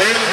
Amen.